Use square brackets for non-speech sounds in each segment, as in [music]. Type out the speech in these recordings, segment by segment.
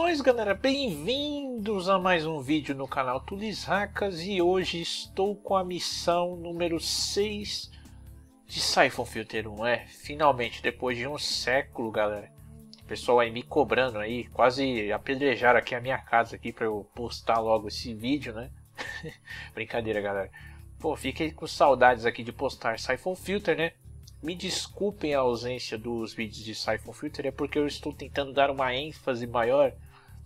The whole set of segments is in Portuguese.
Saudações galera, bem-vindos a mais um vídeo no canal Tulis Hakas e hoje estou com a missão número 6 de Siphon Filter 1, é, finalmente, depois de um século galera, o pessoal aí me cobrando aí, quase apedrejaram aqui a minha casa aqui para eu postar logo esse vídeo, né, [laughs] brincadeira galera, pô, fiquei com saudades aqui de postar Siphon Filter, né, me desculpem a ausência dos vídeos de Siphon Filter, é porque eu estou tentando dar uma ênfase maior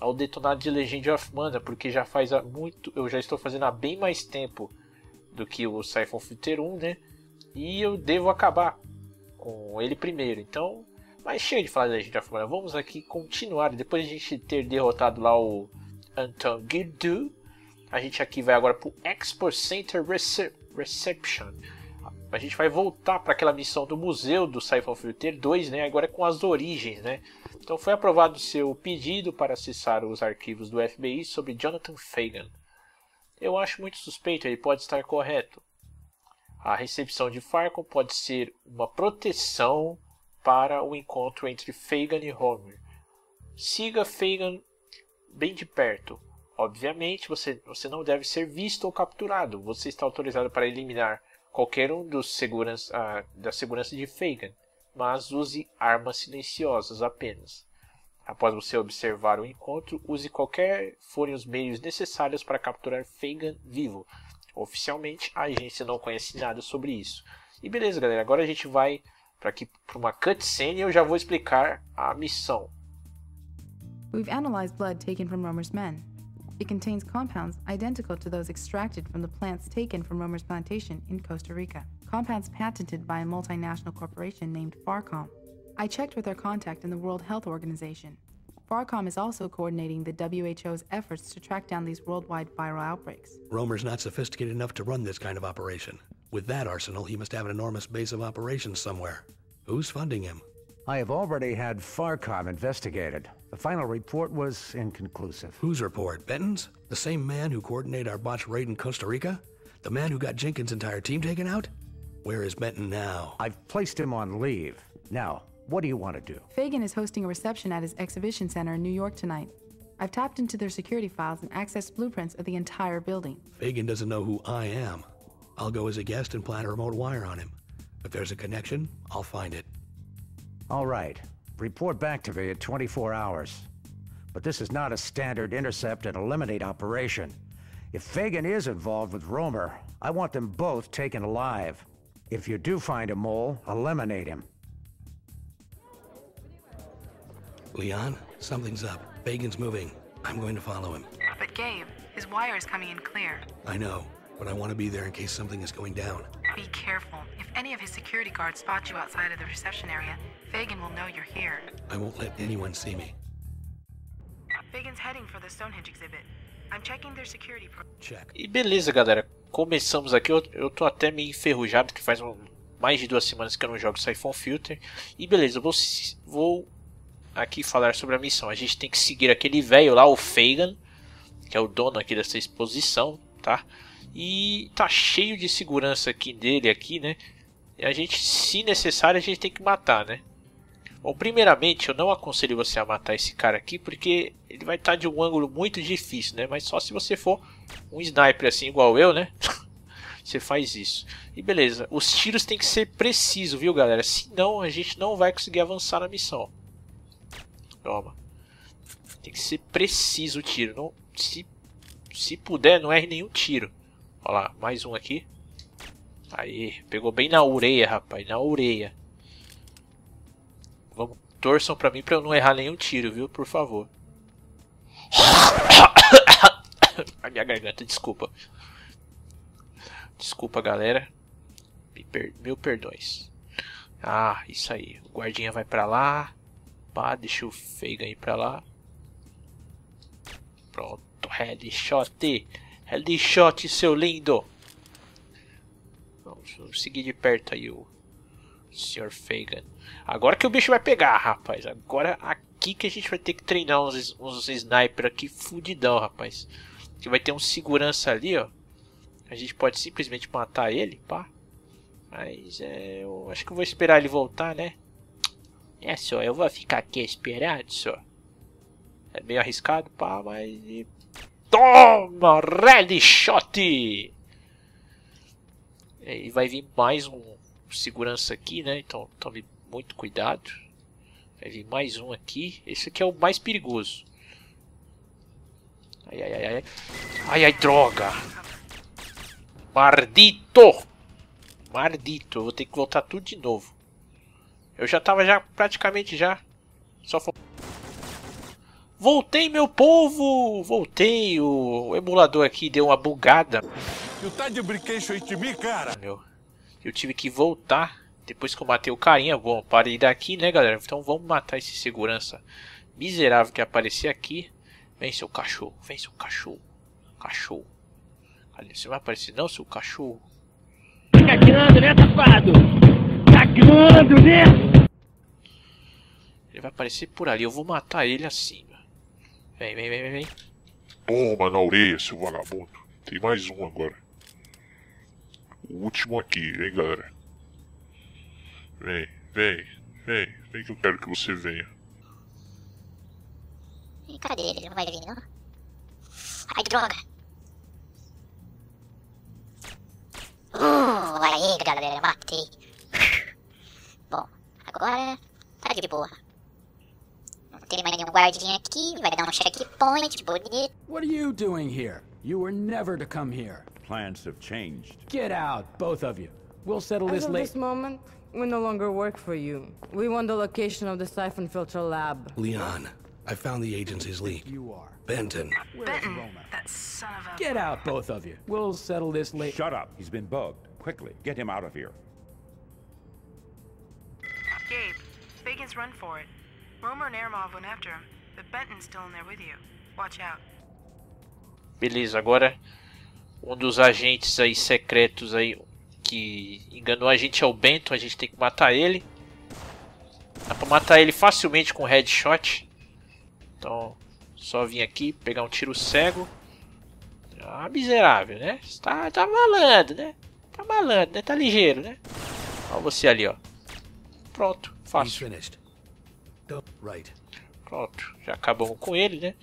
ao detonado de Legend of Mana, porque já faz muito, eu já estou fazendo há bem mais tempo do que o Siphon Filter 1, né? E eu devo acabar com ele primeiro. Então, mas chega de falar de Legend of Mana, vamos aqui continuar. Depois de a gente ter derrotado lá o Anton Girdu, a gente aqui vai agora para o Export Center Recep Reception a gente vai voltar para aquela missão do museu do Filter 2, né? Agora com as origens, né? Então foi aprovado seu pedido para acessar os arquivos do FBI sobre Jonathan Fagan. Eu acho muito suspeito, ele pode estar correto. A recepção de Farco pode ser uma proteção para o encontro entre Fagan e Homer. Siga Fagan bem de perto. Obviamente, você, você não deve ser visto ou capturado. Você está autorizado para eliminar qualquer um dos segurança, ah, da segurança de Fagan, mas use armas silenciosas apenas. Após você observar o encontro, use qualquer forem os meios necessários para capturar Fagan vivo. Oficialmente, a agência não conhece nada sobre isso. E beleza, galera. Agora a gente vai para aqui para uma cutscene e eu já vou explicar a missão. We've analyzed blood taken from Romer's men. It contains compounds identical to those extracted from the plants taken from Romer's plantation in Costa Rica, compounds patented by a multinational corporation named Farcom. I checked with our contact in the World Health Organization. Farcom is also coordinating the WHO's efforts to track down these worldwide viral outbreaks. Romer's not sophisticated enough to run this kind of operation. With that arsenal, he must have an enormous base of operations somewhere. Who's funding him? I have already had Farcom investigated. The final report was inconclusive. Whose report? Benton's? The same man who coordinated our botched raid in Costa Rica? The man who got Jenkins' entire team taken out? Where is Benton now? I've placed him on leave. Now, what do you want to do? Fagan is hosting a reception at his exhibition center in New York tonight. I've tapped into their security files and accessed blueprints of the entire building. Fagan doesn't know who I am. I'll go as a guest and plant a remote wire on him. If there's a connection, I'll find it. All right. Report back to me in 24 hours. But this is not a standard intercept and eliminate operation. If Fagan is involved with Romer, I want them both taken alive. If you do find a mole, eliminate him. Leon, something's up. Fagan's moving. I'm going to follow him. But Gabe, his wire is coming in clear. I know, but I want to be there in case something is going down. Be careful. If any of his security guards spot you outside of the reception area, Fagan will know you're here. I won't let anyone see me. Fagan's heading for the Stonehenge exhibit. I'm checking their security pro Check. E beleza, galera. Começamos aqui. Eu, eu tô até meio enferrujado, que faz um, mais de duas semanas que eu não jogo Siphon Filter. E beleza, eu vou, vou aqui falar sobre a missão. A gente tem que seguir aquele velho lá, o Fagan, que é o dono aqui dessa exposição, tá? E tá cheio de segurança aqui dele aqui, né? E a gente, se necessário, a gente tem que matar, né? Bom, primeiramente, eu não aconselho você a matar esse cara aqui, porque ele vai estar de um ângulo muito difícil, né? Mas só se você for um sniper assim, igual eu, né? [laughs] você faz isso. E beleza, os tiros tem que ser precisos, viu, galera? Senão a gente não vai conseguir avançar na missão. Toma. Tem que ser preciso o tiro. Não, se, se puder, não erre nenhum tiro. Olha lá, mais um aqui. Aí, pegou bem na ureia, rapaz, na ureia. Vamos, torçam pra mim pra eu não errar nenhum tiro, viu? Por favor. [coughs] A minha garganta, desculpa. Desculpa, galera. Per mil perdões. Ah, isso aí. O guardinha vai pra lá. Pá, deixa o Feiga ir pra lá. Pronto, headshot. Headshot, seu lindo. Vamos seguir de perto aí o Sr. Fagan. Agora que o bicho vai pegar, rapaz. Agora aqui que a gente vai ter que treinar uns, uns sniper aqui fudidão, rapaz. Que vai ter um segurança ali, ó. A gente pode simplesmente matar ele, pá. Mas é, eu acho que eu vou esperar ele voltar, né? É só, eu vou ficar aqui esperando, só. É meio arriscado, pá, mas... Toma! Red Shot! E vai vir mais um segurança aqui, né? Então tome muito cuidado. Vai vir mais um aqui. Esse aqui é o mais perigoso. Ai, ai, ai, ai. Ai, ai, droga. Mardito. Mardito. Eu vou ter que voltar tudo de novo. Eu já tava já praticamente já. Só Voltei, meu povo! Voltei. O emulador aqui deu uma bugada. Tu tá de brinquedo aí de mim, cara? Meu. Eu tive que voltar depois que eu matei o carinha. Bom, parei daqui, né, galera? Então vamos matar esse segurança miserável que aparecer aqui. Vem, seu cachorro. Vem, seu cachorro. Cachorro. Ali, você vai aparecer não, seu cachorro? Cagando, né, safado? Cagando, né? Ele vai aparecer por ali. Eu vou matar ele assim. Vem, vem, vem, vem. Toma na orelha, seu vagabundo. Tem mais um agora. O último aqui, hein, galera. Vem, vem, vem. Vem que eu quero que você venha. E cadê ele? Não vai vir, não? Ai, droga! Uh, aí, galera, matei. [laughs] Bom, agora tá de boa. Não tem mais nenhum guardinha aqui, vai dar um checkpoint bonito. What are you doing here? You were never to come here. Plans have changed. Get out, both of you. We'll settle As this of later. this moment, we no longer work for you. We want the location of the siphon filter lab. Leon, I found the agency's lead. You are. Benton. Where's Roma? That son of a... Get out, both of you. We'll settle this later. Shut up. He's been bugged. Quickly, get him out of here. Gabe, Bacon's run for it. Romer and Aramov went after him, but Benton's still in there with you. Watch out. Beleza, agora um dos agentes aí secretos aí que enganou a gente é o Benton, a gente tem que matar ele. Dá pra matar ele facilmente com headshot. Então, só vir aqui, pegar um tiro cego. Ah, miserável, né? Tá, tá malando, né? Tá malando, né? Tá ligeiro, né? Olha você ali, ó. Pronto, fácil. Pronto, já acabamos com ele, né?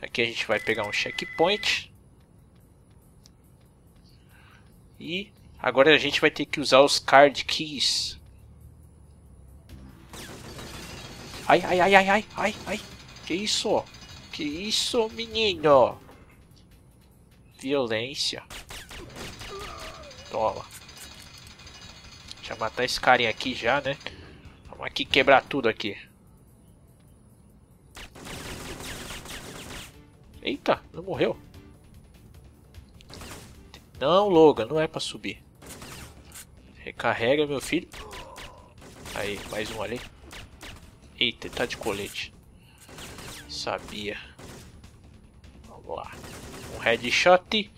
Aqui a gente vai pegar um checkpoint. E agora a gente vai ter que usar os card keys. Ai, ai, ai, ai, ai, ai, ai. Que isso? Que isso, menino? Violência. Toma. Deixa eu matar esse carinha aqui já, né? Vamos aqui quebrar tudo aqui. Eita, não morreu. Não, Logan, não é pra subir. Recarrega, meu filho. Aí, mais um ali. Eita, ele tá de colete. Sabia. Vamos lá. Um headshot.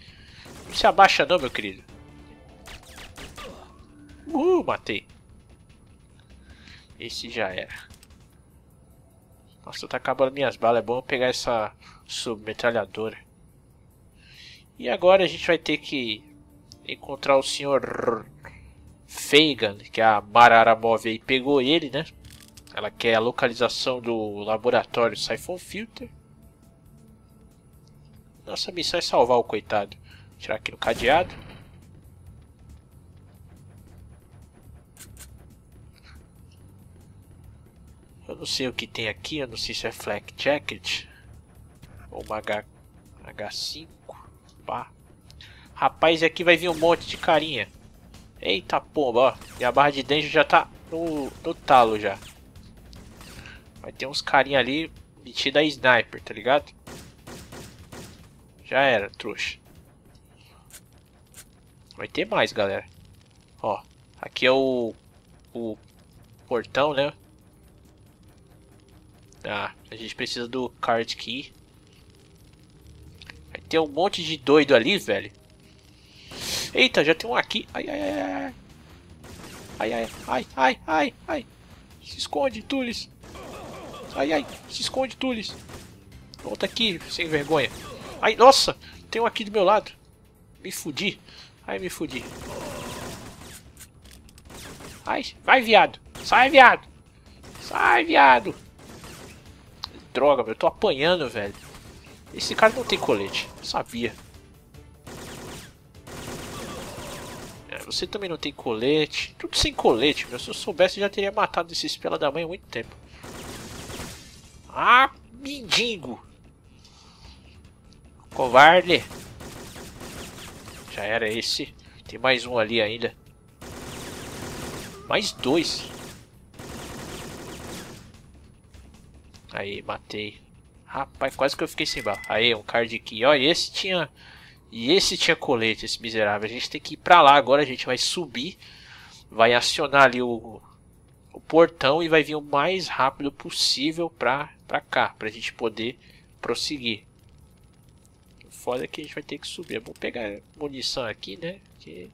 Não se abaixa não, meu querido. Uh, matei. Esse já era. Nossa, tá acabando minhas balas. É bom eu pegar essa submetralhadora. E agora a gente vai ter que encontrar o senhor Fagan, que a Mara Aramov aí pegou ele, né? Ela quer a localização do laboratório Siphon Filter. Nossa missão é salvar o coitado. Tirar aqui no cadeado. Eu não sei o que tem aqui, eu não sei se é Flak Jacket ou uma H, H5. Pá. Rapaz, aqui vai vir um monte de carinha. Eita pomba, ó. Minha barra de dentro já tá no, no talo já. Vai ter uns carinha ali metido a sniper, tá ligado? Já era, trouxa. Vai ter mais, galera. Ó, aqui é o, o portão, né? Ah, a gente precisa do card key. Ter um monte de doido ali, velho. Eita, já tem um aqui. Ai, ai, ai, ai. Ai, ai, ai, ai, ai, ai. Se esconde, Tulis. Ai, ai, se esconde, Tulis. Volta aqui, sem vergonha. Ai, nossa, tem um aqui do meu lado. Me fudi. Ai, me fudi. Ai, vai, viado. Sai, viado. Sai, viado. droga. Eu tô apanhando, velho. Esse cara não tem colete. Sabia. É, você também não tem colete. Tudo sem colete, meu. Se eu soubesse, já teria matado esses pela da mãe há muito tempo. Ah, mendigo. Covarde. Já era esse. Tem mais um ali ainda. Mais dois. Aí, matei. Rapaz, quase que eu fiquei sem bala. Aí, um card aqui. Olha, esse tinha... E esse tinha colete, esse miserável. A gente tem que ir pra lá agora. A gente vai subir. Vai acionar ali o, o portão e vai vir o mais rápido possível pra, pra cá. Pra gente poder prosseguir. O foda é que a gente vai ter que subir. Vou pegar munição aqui, né? Que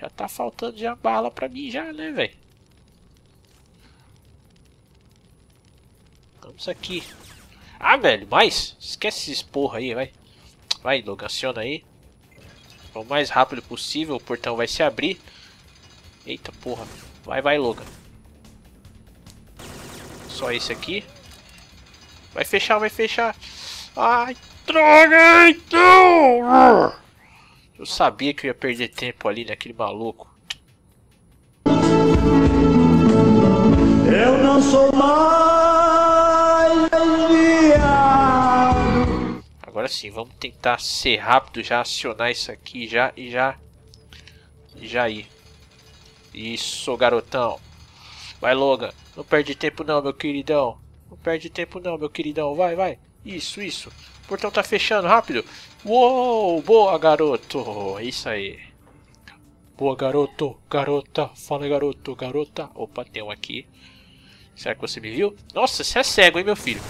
já tá faltando já bala pra mim já, né, velho? Vamos aqui. Ah, velho, mais? Esquece esses porra aí, vai. Vai, Logan, aciona aí. O mais rápido possível, o portão vai se abrir. Eita porra. Vai, vai, Logan. Só esse aqui. Vai fechar, vai fechar. Ai, droga, então! Eu sabia que eu ia perder tempo ali naquele maluco. Eu não sou mais Agora sim, vamos tentar ser rápido, já acionar isso aqui já e já já ir. Isso, garotão. Vai, Logan. Não perde tempo não, meu queridão. Não perde tempo não, meu queridão. Vai, vai. Isso, isso. O portão tá fechando, rápido. Uou, boa, garoto. Isso aí. Boa, garoto. Garota. Fala, garoto. Garota. Opa, tem um aqui. Será que você me viu? Nossa, você é cego, hein, meu filho?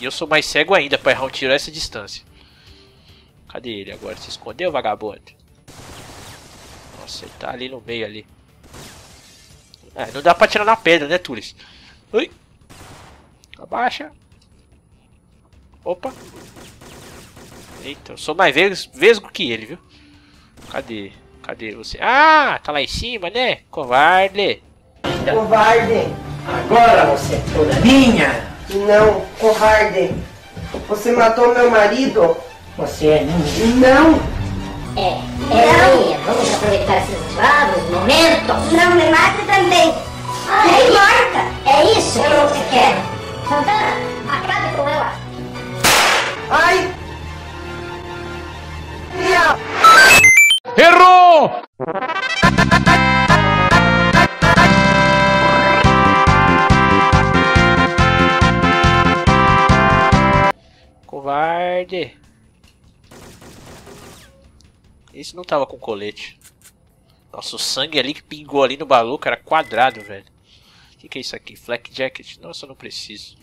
E eu sou mais cego ainda pra errar um tiro a essa distância. Cadê ele agora? Se escondeu, vagabundo? Nossa, ele tá ali no meio ali. É, não dá pra tirar na pedra, né, Tulis? Ui. Abaixa. Opa. Eita, eu sou mais vesgo que ele, viu? Cadê? Cadê você? Ah, tá lá em cima, né? Covarde. Covarde. Agora você é toda minha. Não, covarde. Você matou meu marido. Você é minha. Não. É, é minha. Vamos aproveitar esses bravos momentos. Não, me mate também. Ah, Me é, morta. é isso que você quer. Santana, acabe com ela. Ai. Minha. Errou! Esse não tava com colete. Nossa, o sangue ali que pingou ali no maluco era quadrado, velho. O que, que é isso aqui? Flak Jacket? Nossa, não preciso.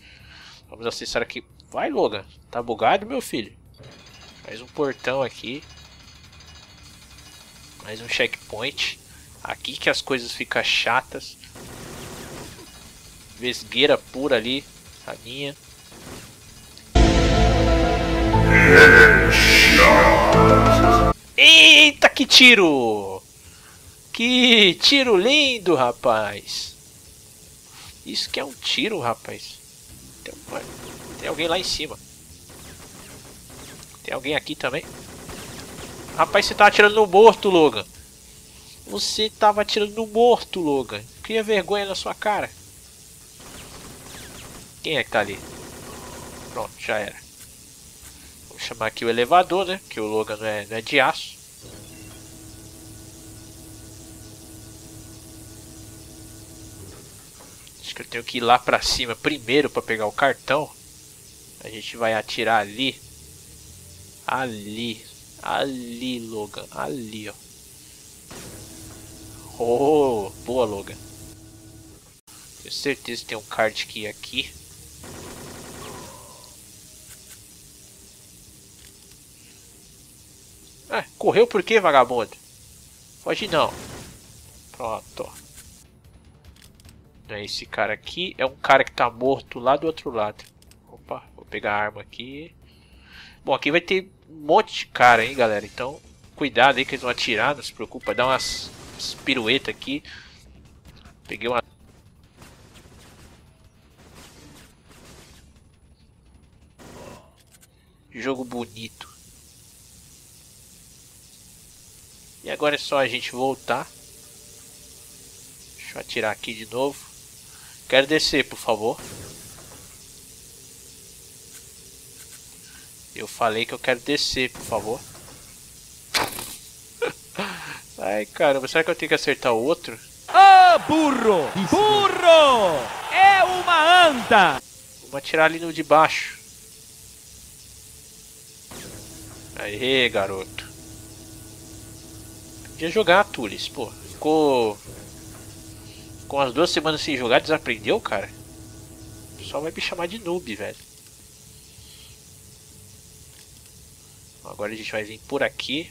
Vamos acessar aqui. Vai, Logan. Tá bugado, meu filho? Mais um portão aqui. Mais um checkpoint. Aqui que as coisas ficam chatas. Vesgueira pura ali. A minha. Eita, que tiro! Que tiro lindo, rapaz! Isso que é um tiro, rapaz. Tem, tem alguém lá em cima. Tem alguém aqui também. Rapaz, você tá atirando no morto, Logan. Você tava atirando no morto, Logan. Cria vergonha na sua cara. Quem é que tá ali? Pronto, já era. Vou chamar aqui o elevador, né? Que o Logan não é, não é de aço. Acho que eu tenho que ir lá pra cima primeiro pra pegar o cartão. A gente vai atirar ali. Ali. Ali, Logan. Ali, ó. Oh, boa, Logan. Tenho certeza que tem um card key aqui. Ah, correu por quê, vagabundo? Foge não. Pronto. Esse cara aqui é um cara que tá morto lá do outro lado. Opa, vou pegar a arma aqui. Bom, aqui vai ter um monte de cara, hein, galera. Então, cuidado aí que eles vão atirar, não se preocupa. Dá umas, umas piruetas aqui. Peguei uma... Jogo bonito. E agora é só a gente voltar. Deixa eu atirar aqui de novo. Quero descer, por favor. Eu falei que eu quero descer, por favor. [laughs] Ai, caramba, será que eu tenho que acertar o outro? Ah, burro! Burro! É uma anta! Vamos atirar ali no de baixo. Aê, garoto. Podia jogar, Tulis, pô. Ficou. Com as duas semanas sem jogar, desaprendeu, cara? O pessoal vai me chamar de noob, velho. Agora a gente vai vir por aqui.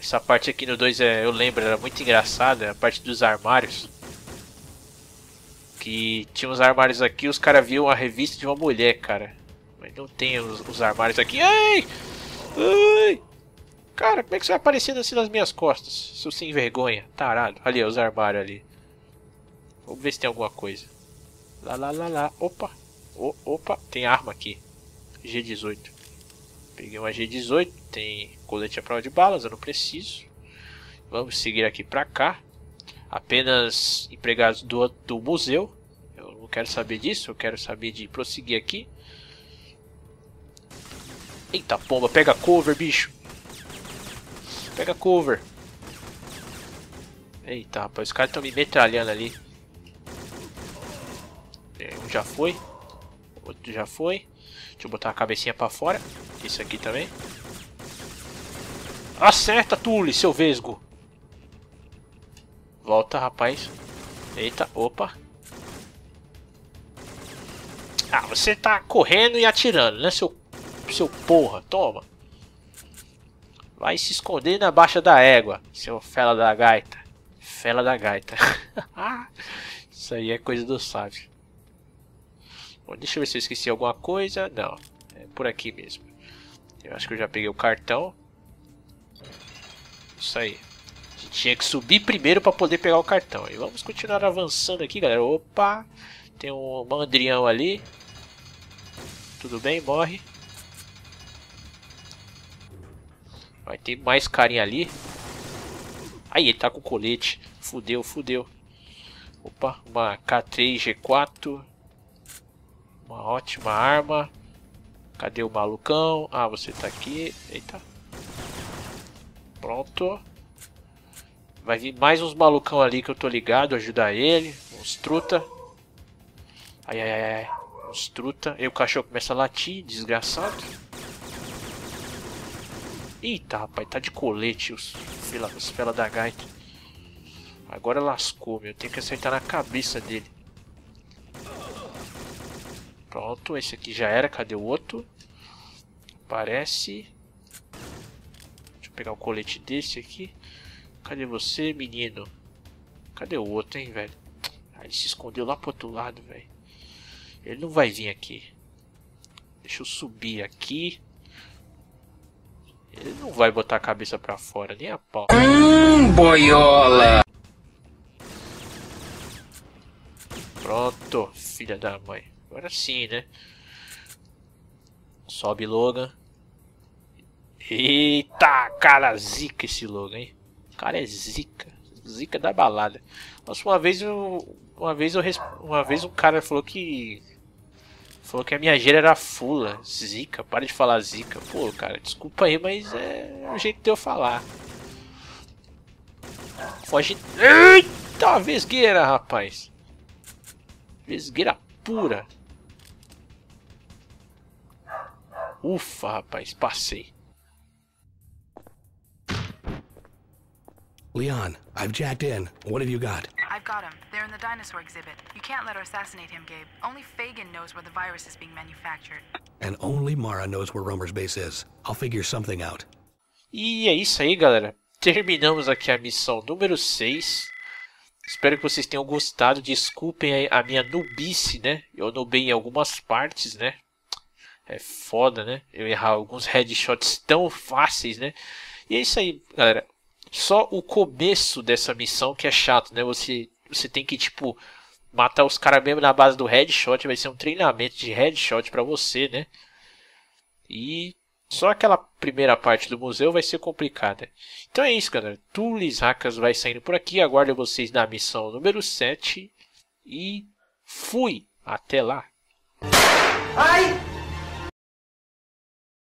Essa parte aqui no 2 é, eu lembro, era muito engraçada, a parte dos armários. Que tinha uns armários aqui, os caras viam a revista de uma mulher, cara. Mas não tem os, os armários aqui. Ai! Ai! Cara, como é que você vai aparecendo assim nas minhas costas? Seu sem vergonha, tarado. Ali, os armários ali. Vamos ver se tem alguma coisa. Lá, lá, lá, lá. Opa! O, opa, tem arma aqui. G18. Peguei uma G18, tem colete à prova de balas, eu não preciso. Vamos seguir aqui pra cá. Apenas empregados do, do museu. Eu não quero saber disso, eu quero saber de prosseguir aqui. Eita pomba, pega cover, bicho. Pega cover. Eita, rapaz, os caras estão me metralhando ali. Um já foi. Outro já foi. Deixa eu botar a cabecinha pra fora. Isso aqui também. Acerta, Tule, seu vesgo. Volta, rapaz. Eita, opa. Ah, você tá correndo e atirando, né, seu, seu porra? Toma. Vai se esconder na baixa da égua, seu fela da gaita. Fela da gaita. [laughs] Isso aí é coisa do sábio. Bom, deixa eu ver se eu esqueci alguma coisa. Não, é por aqui mesmo. Eu acho que eu já peguei o cartão. Isso aí. A gente tinha que subir primeiro para poder pegar o cartão. E vamos continuar avançando aqui, galera. Opa! Tem um mandrião ali. Tudo bem, morre. Vai ter mais carinha ali. Aí, ele tá com colete. Fudeu, fudeu. Opa, uma K3G4. Uma ótima arma. Cadê o malucão? Ah, você tá aqui. Eita. Pronto. Vai vir mais uns malucão ali que eu tô ligado. Ajudar ele. Uns truta. Ai, ai, ai. Uns truta. E o cachorro começa a latir. Desgraçado. Eita, rapaz. Tá de colete os fila, os fela da gaita. Agora lascou, meu. Tem que acertar na cabeça dele. Pronto, esse aqui já era. Cadê o outro? Parece. Deixa eu pegar o colete desse aqui. Cadê você, menino? Cadê o outro, hein, velho? Ah, ele se escondeu lá pro outro lado, velho. Ele não vai vir aqui. Deixa eu subir aqui. Ele não vai botar a cabeça pra fora, nem a pau. Hum, boiola! Pronto, filha da mãe. Agora sim, né? Sobe Logan. Eita, cara, zica esse Logan, hein? O cara é zica. Zica da balada. Nossa, uma vez eu. Uma vez eu. Uma vez um cara falou que. Falou que a minha gira era fula. Zica, para de falar zica. Pô, cara, desculpa aí, mas é o jeito de eu falar. Foge. Eita, vesgueira, rapaz. Vesgueira pura. Ufa, rapaz, passei. Leon, I've jacked in. What have you got? I've got him. They're in the dinosaur exhibit. You can't let her assassinate him, Gabe. Only Fagin knows where the virus is being manufactured. And only Mara knows where Romer's base is. I'll figure something out. E é isso aí, galera. Terminamos aqui a missão número 6. Espero que vocês tenham gostado. Desculpem a minha nubice, né? Eu nubei em algumas partes, né? É foda, né? Eu errar alguns headshots tão fáceis, né? E é isso aí, galera. Só o começo dessa missão que é chato, né? Você, você tem que, tipo, matar os caras mesmo na base do headshot. Vai ser um treinamento de headshot pra você, né? E só aquela primeira parte do museu vai ser complicada. Então é isso, galera. Tulis Hakas vai saindo por aqui. Aguardo vocês na missão número 7. E fui. Até lá. Ai!